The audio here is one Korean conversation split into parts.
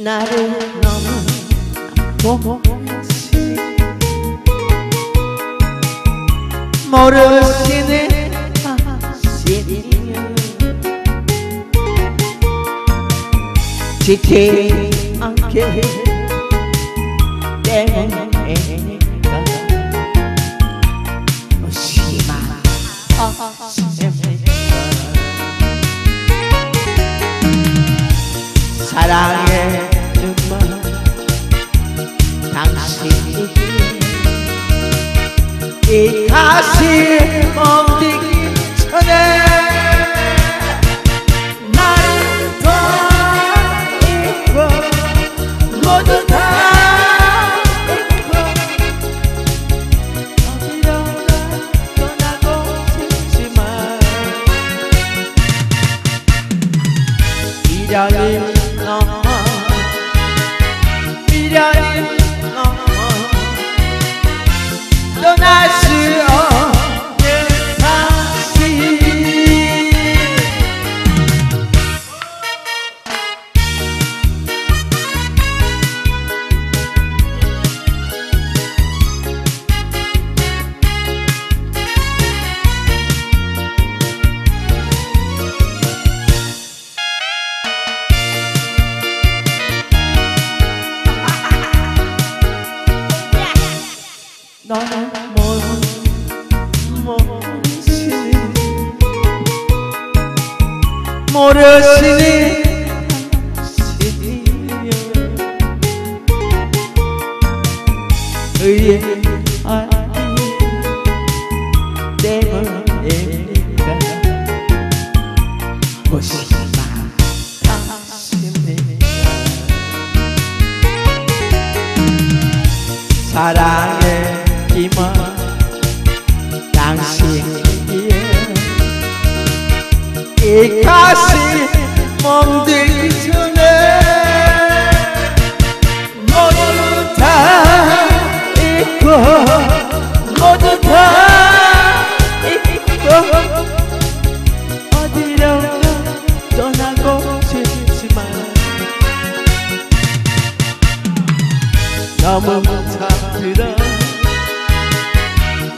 나를 너무 보시 모르시네 지지 않게 때문에니까. 심한 사랑 의 정말 당신이 이 가슴 멈추기 전에 나를 더 잊고 모두 다 잊고 어 모르시니 당신이여 사랑의 당신이기에 이 가슴 멍들기 전에 모두 다 잊고 모두 다 잊고 어디론가 떠나고 싶지만 너무 잠들어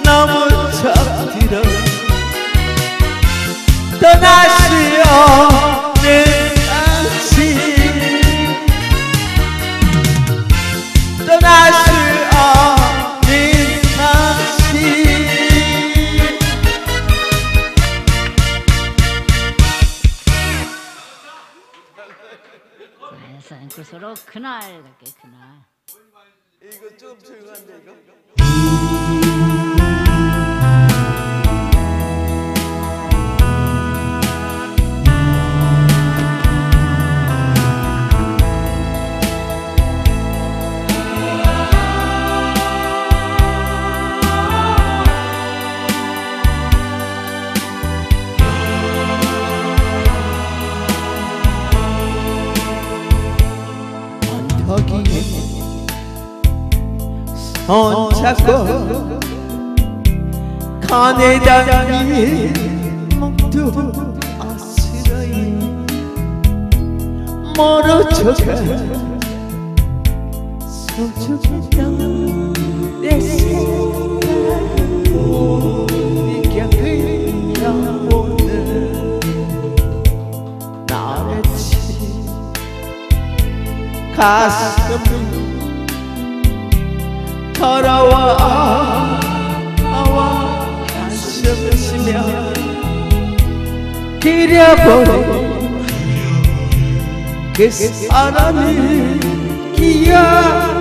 너무 잠들어 떠날 그래서 그 서로 그날 갈게 그날. 이거 좀 조용한데 이거 손잡고 가네다니 목도 아스러이 멀어져가 소중했던 내 가슴 이 더러워 아와 한숨 쉬며 그려보는 그 사람이 기억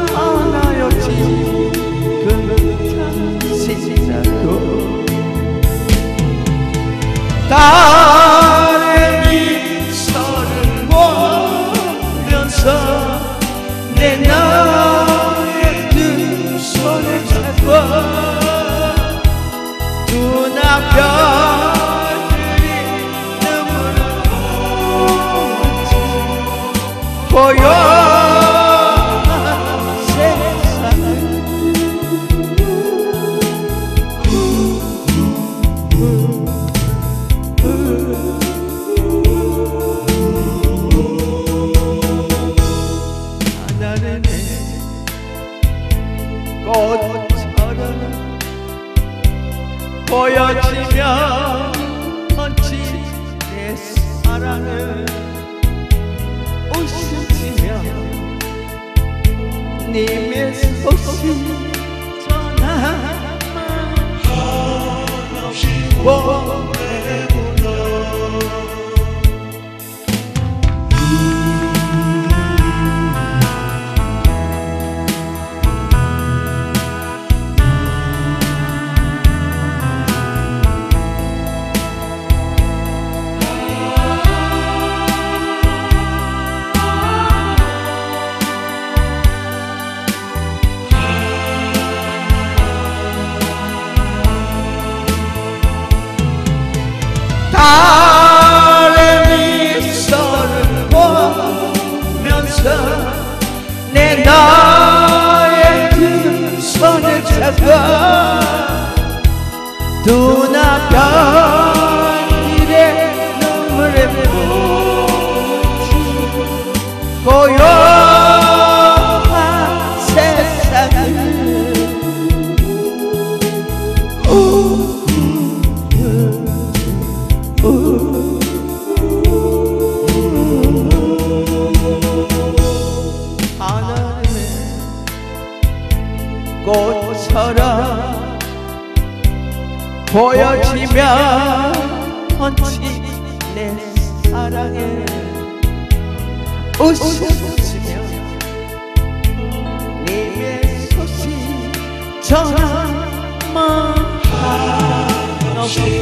두남 보여지면 헌치 내 사랑을 웃으시며 님의 소식 전하만 보내 두 손을 잡아 두나별길에 눈물에 묻힌 고 꽃처럼 보여지면 헌치 내 사랑에 웃으시며 님의 소식 전하만 하고